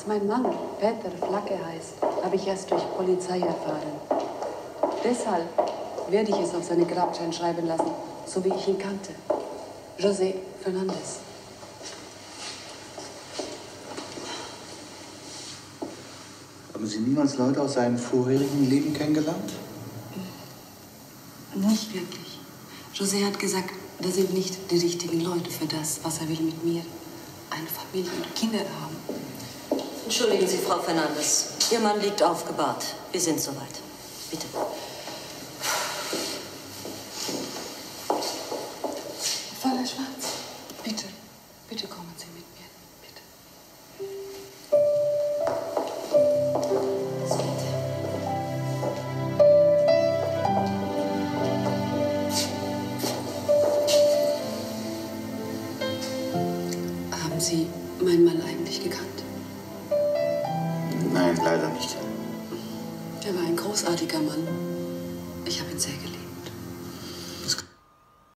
Dass mein Mann Peter Flacke heißt, habe ich erst durch Polizei erfahren. Deshalb werde ich es auf seine Grabstein schreiben lassen, so wie ich ihn kannte. José Fernandez. Haben Sie niemals Leute aus seinem vorherigen Leben kennengelernt? Nicht wirklich. José hat gesagt, das sind nicht die richtigen Leute für das, was er will mit mir. Eine Familie und Kinder haben. Entschuldigen Sie, Frau Fernandes. Ihr Mann liegt aufgebahrt. Wir sind soweit. Bitte. Pfarrer Schwarz, bitte, bitte kommen Sie mit mir. Bitte. Haben Sie meinen Mann eigentlich gekannt? Nein, leider nicht. Er war ein großartiger Mann. Ich habe ihn sehr geliebt.